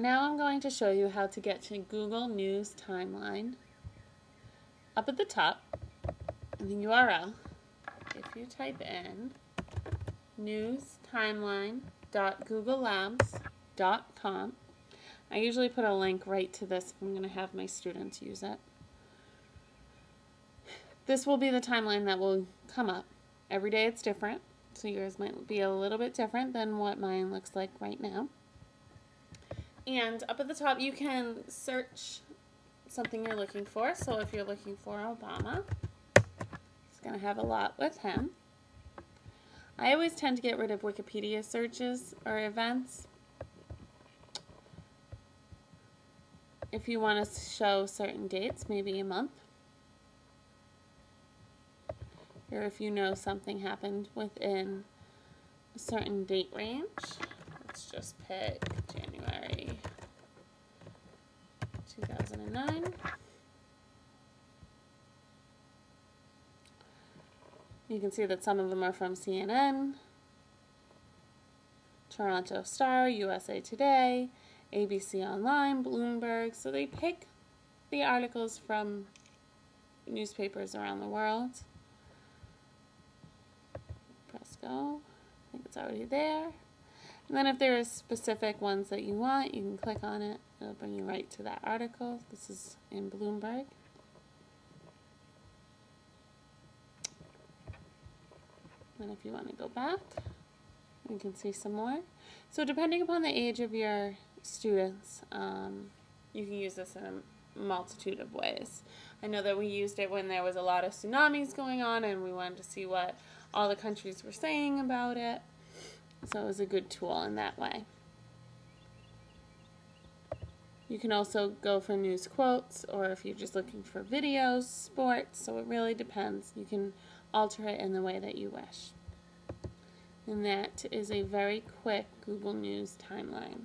now I'm going to show you how to get to Google News Timeline. Up at the top, in the URL, if you type in newstimeline.googlelabs.com, I usually put a link right to this I'm going to have my students use it. This will be the timeline that will come up. Every day it's different, so yours might be a little bit different than what mine looks like right now. And up at the top, you can search something you're looking for. So if you're looking for Obama, it's going to have a lot with him. I always tend to get rid of Wikipedia searches or events. If you want to show certain dates, maybe a month. Or if you know something happened within a certain date range. Let's just pick January 2009. You can see that some of them are from CNN, Toronto Star, USA Today, ABC Online, Bloomberg. So they pick the articles from newspapers around the world. Press go. I think it's already there. And then if there are specific ones that you want, you can click on it. It'll bring you right to that article. This is in Bloomberg. And if you want to go back, you can see some more. So depending upon the age of your students, um, you can use this in a multitude of ways. I know that we used it when there was a lot of tsunamis going on and we wanted to see what all the countries were saying about it. So it was a good tool in that way. You can also go for news quotes or if you're just looking for videos, sports, so it really depends. You can alter it in the way that you wish. And that is a very quick Google News timeline.